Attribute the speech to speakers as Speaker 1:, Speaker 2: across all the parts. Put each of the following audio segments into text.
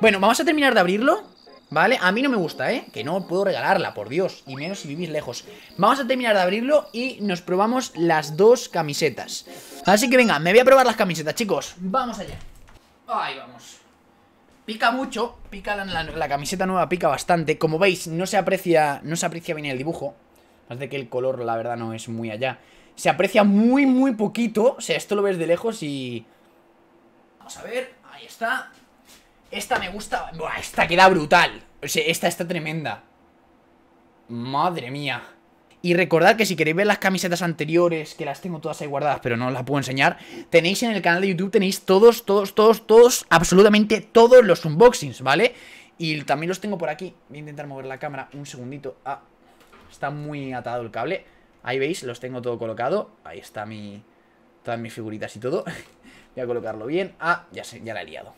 Speaker 1: Bueno, vamos a terminar de abrirlo ¿Vale? A mí no me gusta, ¿eh? Que no puedo regalarla, por Dios Y menos si vivís lejos. Vamos a terminar de abrirlo y nos probamos las dos camisetas. Así que venga, me voy a probar las camisetas, chicos. Vamos allá. Ahí vamos. Pica mucho, pica la, camiseta nueva pica bastante. Como veis, no se aprecia No se aprecia bien el dibujo. Más de que el color, la verdad, no es muy allá. Se aprecia muy, muy poquito. O sea, esto lo ves de lejos y... Vamos a ver, ahí está esta me gusta... Buah, esta queda brutal. O sea, esta está tremenda. Madre mía. Y recordad que si queréis ver las camisetas anteriores, que las tengo todas ahí guardadas, pero no las puedo enseñar, tenéis en el canal de YouTube, tenéis todos, todos, todos, todos, absolutamente todos los unboxings, ¿vale? Y también los tengo por aquí. Voy a intentar mover la cámara un segundito. Ah, está muy atado el cable. Ahí veis, los tengo todo colocado. Ahí está mi... Todas mis figuritas y todo. Voy a colocarlo bien. Ah, ya sé, ya la he liado.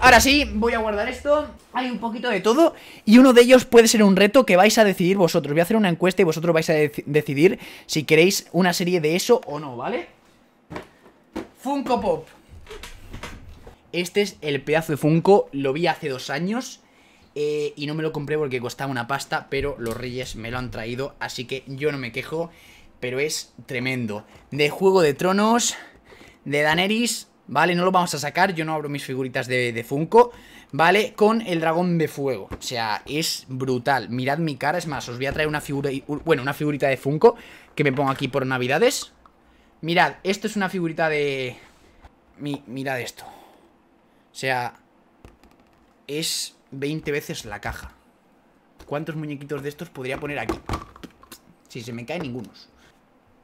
Speaker 1: Ahora sí, voy a guardar esto. Hay un poquito de todo Y uno de ellos puede ser un reto que vais a decidir vosotros. Voy a hacer una encuesta y vosotros vais a decidir Si queréis una serie de eso o no, ¿vale? Funko Pop. Este es el pedazo de Funko Lo vi hace dos años eh, Y no me lo compré porque costaba una pasta Pero los reyes me lo han traído Así que yo no me quejo Pero es tremendo. De Juego de Tronos De Daenerys ¿vale? No lo vamos a sacar, yo no abro mis figuritas de, Funko, ¿vale? Con el dragón de fuego, o sea, es brutal Mirad mi cara, es más, os voy a traer una figura, bueno, una figurita de Funko Que me pongo aquí por navidades Mirad, esto es una figurita de... mirad esto O sea, es 20 veces la caja ¿Cuántos muñequitos de estos podría poner aquí? Si se me caen ningunos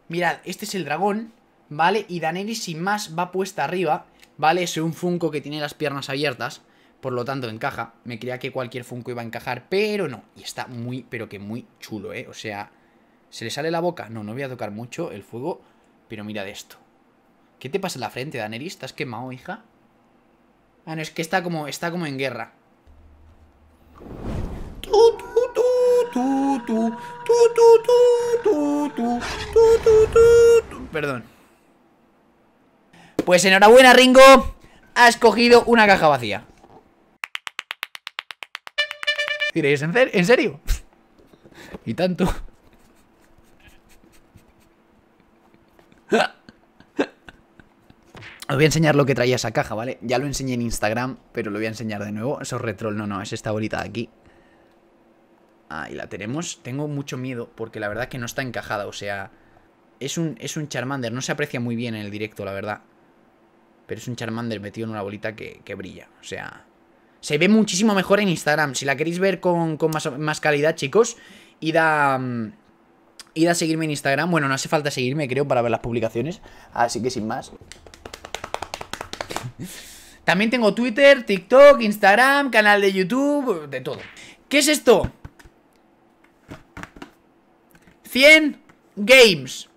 Speaker 1: Mirad, este es el dragón ¿vale? Y Daenerys sin más va puesta arriba, ¿vale? Es un Funko que tiene las piernas abiertas, por lo tanto encaja. Me creía que cualquier Funko iba a encajar, pero no. Y está muy, pero que muy chulo, ¿eh? O sea, ¿se le sale la boca? No, no voy a tocar mucho el fuego, pero mira de esto. ¿Qué te pasa en la frente, Daenerys? ¿Estás quemado, hija? Ah, no, es que está como, está como en guerra. Perdón. Pues enhorabuena, Ringo. Has cogido una caja vacía. Diréis, ¿en serio? y tanto. Os voy a enseñar lo que traía esa caja, ¿vale? Ya lo enseñé en Instagram, pero lo voy a enseñar de nuevo. Eso es retrol, no, no, es esta bolita de aquí. Ahí la tenemos. Tengo mucho miedo porque la verdad que no está encajada, o sea... Es un, es un Charmander, no se aprecia muy bien en el directo, la verdad. Pero es un Charmander metido en una bolita que, brilla. O sea, se ve muchísimo mejor en Instagram. Si la queréis ver con, más, calidad, chicos, id a, mm, id a seguirme en Instagram. Bueno, no hace falta seguirme, creo, para ver las publicaciones. Así que sin más. También tengo Twitter, TikTok, Instagram, canal de YouTube, de todo. ¿Qué es esto? 100 Games.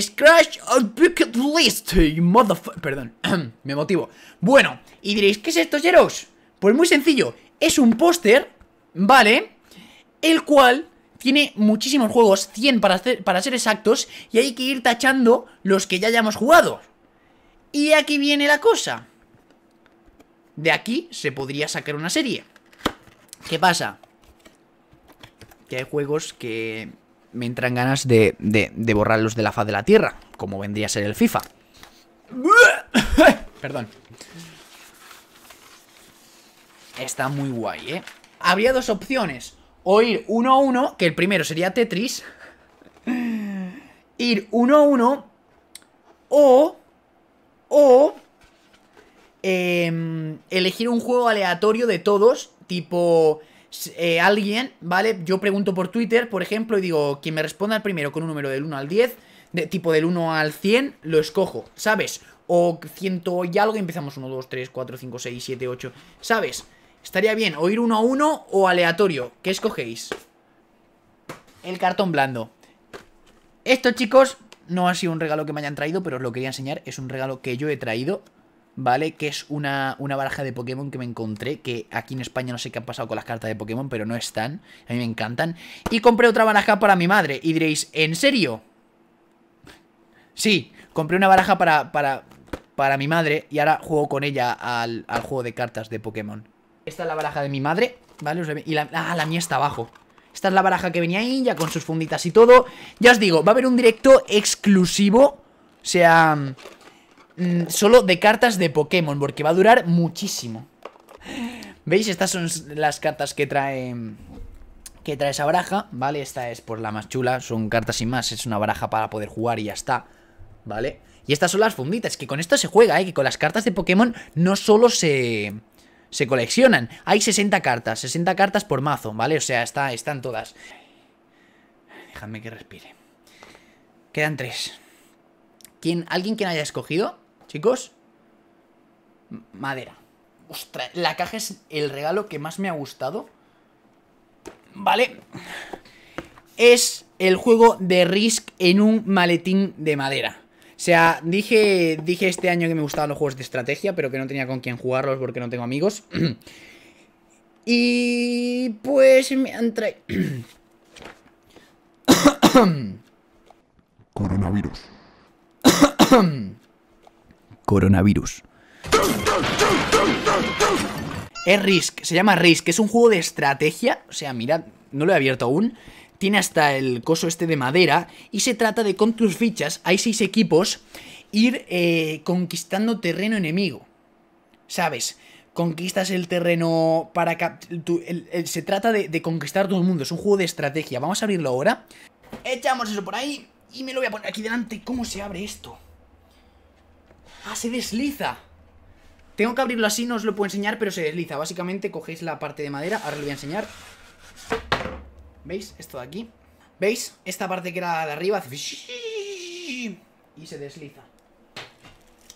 Speaker 1: Scratch on Bucket List, motherfucker. Perdón, me motivo. Bueno, y diréis, ¿qué es esto, Jerox? Pues muy sencillo, es un póster, ¿vale? El cual tiene muchísimos juegos, 100 para, para ser exactos, y hay que ir tachando los que ya hayamos jugado. Y aquí viene la cosa. De aquí se podría sacar una serie. ¿Qué pasa? Que hay juegos que me entran ganas de, de, borrarlos de la faz de la tierra, como vendría a ser el FIFA. Perdón. Está muy guay, ¿eh? Habría dos opciones. O ir uno a uno, que el primero sería Tetris. Ir uno a uno. O... O... Em, elegir un juego aleatorio de todos, tipo eh, alguien, ¿vale? Yo pregunto por Twitter, por ejemplo, y digo, quien me responda el primero con un número del 1 al 10, de, tipo del 1 al 100, lo escojo, ¿sabes? O ciento y algo y empezamos 1, 2, 3, 4, 5, 6, 7, 8, ¿sabes? Estaría bien, o ir uno a uno o aleatorio. ¿Qué escogéis? El cartón blando. Esto, chicos, no ha sido un regalo que me hayan traído, pero os lo quería enseñar. Es un regalo que yo he traído ¿vale? Que es una, una, baraja de Pokémon que me encontré, que aquí en España no sé qué ha pasado con las cartas de Pokémon, pero no están, a mí me encantan. Y compré otra baraja para mi madre, y diréis, ¿en serio? Sí, compré una baraja para, para, para mi madre y ahora juego con ella al, juego de cartas de Pokémon. Esta es la baraja de mi madre, ¿vale? Y la, ah, la mía está abajo. Esta es la baraja que venía ahí, ya con sus funditas y todo. Ya os digo, va a haber un directo exclusivo, o sea, mm, solo de cartas de Pokémon, porque va a durar muchísimo. ¿Veis? Estas son las cartas que trae que trae esa baraja, ¿vale? Esta es por la más chula, son cartas sin más, es una baraja para poder jugar y ya está, ¿vale? Y estas son las funditas, que con esto se juega, ¿eh? Que con las cartas de Pokémon no solo se... Se coleccionan. Hay 60 cartas, 60 cartas por mazo, ¿vale? O sea, está, están todas. Déjame que respire. Quedan tres. ¿Quién, ¿Alguien quien haya escogido, chicos? Madera. Ostras, la caja es el regalo que más me ha gustado. Vale. Es el juego de Risk en un maletín de madera. O sea, dije, dije este año que me gustaban los juegos de estrategia, pero que no tenía con quién jugarlos porque no tengo amigos. y pues me han traído...
Speaker 2: Coronavirus.
Speaker 1: Coronavirus. Es Risk, se llama Risk, es un juego de estrategia. O sea, mirad, no lo he abierto aún. Tiene hasta el coso este de madera. Y se trata de con tus fichas, hay seis equipos, ir eh, conquistando terreno enemigo. ¿Sabes? Conquistas el terreno para... se trata de, de conquistar todo el mundo, es un juego de estrategia. Vamos a abrirlo ahora. Echamos eso por ahí y me lo voy a poner aquí delante. ¿Cómo se abre esto? Ah, se desliza. Tengo que abrirlo así, no os lo puedo enseñar, pero se desliza. Básicamente cogéis la parte de madera, ahora lo voy a enseñar. ¿Veis? Esto de aquí. ¿Veis? Esta parte que era de arriba. Y se desliza.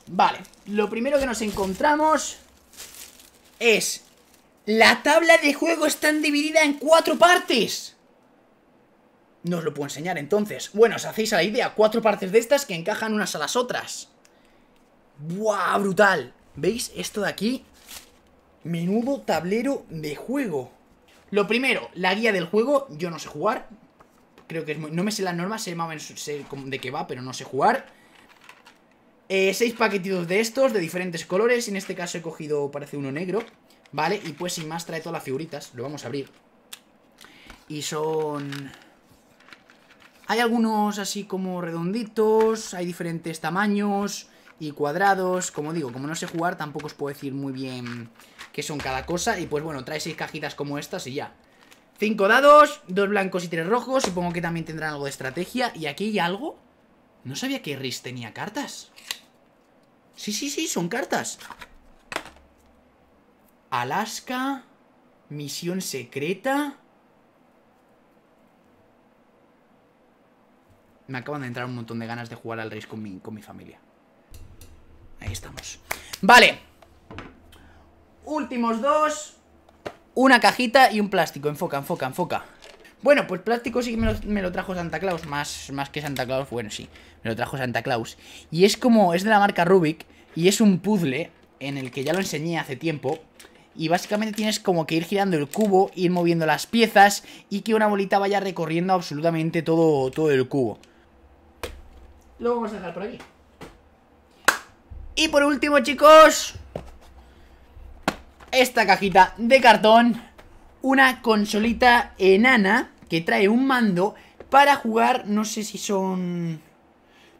Speaker 1: Vale, lo primero que nos encontramos es... La tabla de juego está dividida en cuatro partes. No os lo puedo enseñar entonces. Bueno, os hacéis a la idea, cuatro partes de estas que encajan unas a las otras. ¡Buah! Brutal. ¿Veis? Esto de aquí. Menudo tablero de juego. Lo primero, la guía del juego. Yo no sé jugar. Creo que es muy... No me sé las normas, sé más de qué va, pero no sé jugar. Eh, seis paquetitos de estos, de diferentes colores. En este caso he cogido, parece uno negro. Vale, y pues sin más trae todas las figuritas. Lo vamos a abrir. Y son... Hay algunos así como redonditos, hay diferentes tamaños y cuadrados. Como digo, como no sé jugar, tampoco os puedo decir muy bien qué son cada cosa. Y pues bueno, trae seis cajitas como estas y ya. Cinco dados, dos blancos y tres rojos. Supongo que también tendrán algo de estrategia. ¿Y aquí hay algo? No sabía que Riz tenía cartas. Sí, sí, sí, son cartas. Alaska. Misión secreta. Me acaban de entrar un montón de ganas de jugar al Riz con mi, con mi familia. Estamos. Vale. Últimos dos. Una cajita y un plástico. Enfoca, enfoca, enfoca. Bueno, pues plástico sí que me lo, trajo Santa Claus. Más, más que Santa Claus, bueno, sí. Me lo trajo Santa Claus. Y es como, es de la marca Rubik. Y es un puzzle en el que ya lo enseñé hace tiempo. Y básicamente tienes como que ir girando el cubo, ir moviendo las piezas y que una bolita vaya recorriendo absolutamente todo, todo el cubo. Lo vamos a dejar por aquí. Y por último, chicos, esta cajita de cartón, una consolita enana que trae un mando para jugar, no sé si son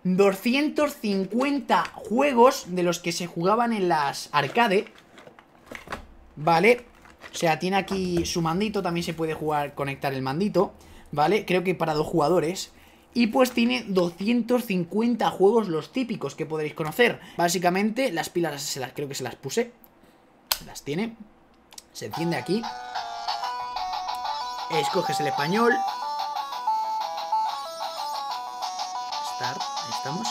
Speaker 1: 250 juegos de los que se jugaban en las arcade. Vale, o sea, tiene aquí su mandito, también se puede jugar, conectar el mandito, ¿vale? Creo que para dos jugadores. Y pues tiene 250 juegos los típicos que podréis conocer. Básicamente, las pilas se las, creo que se las puse. Las tiene. Se enciende aquí. Escoges el español. Start, ahí estamos.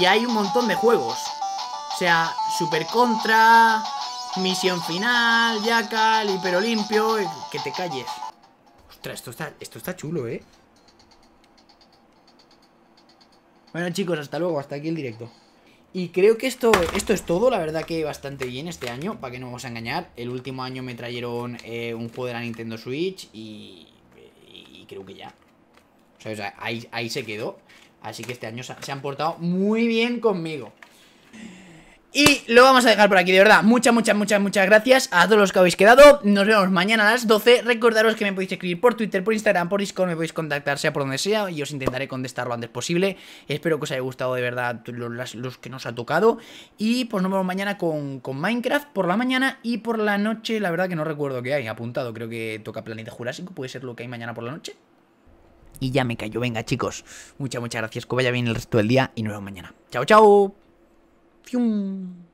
Speaker 1: Y hay un montón de juegos. O sea, Super Contra, Misión Final, Jackal, Hiperolimpio... Que te calles. Ostras, esto está, esto está chulo, ¿eh? Bueno chicos, hasta luego, hasta aquí el directo. Y creo que esto, esto es todo, la verdad que bastante bien este año, para que no vamos a engañar. El último año me trajeron eh, un juego de la Nintendo Switch y, creo que ya. O sea, ahí, ahí se quedó. Así que este año se han portado muy bien conmigo. Y lo vamos a dejar por aquí, de verdad. Muchas, muchas, muchas, muchas gracias a todos los que habéis quedado. Nos vemos mañana a las 12. Recordaros que me podéis escribir por Twitter, por Instagram, por Discord, me podéis contactar, sea por donde sea, y os intentaré contestar lo antes posible. Espero que os haya gustado de verdad los, que nos ha tocado. Y pues nos vemos mañana con, con, Minecraft por la mañana y por la noche. La verdad que no recuerdo qué hay apuntado. Creo que toca Planeta Jurásico, puede ser lo que hay mañana por la noche. Y ya me callo. Venga, chicos. Muchas, muchas gracias. Que vaya bien el resto del día y nos vemos mañana. Chao, chao. 뿅.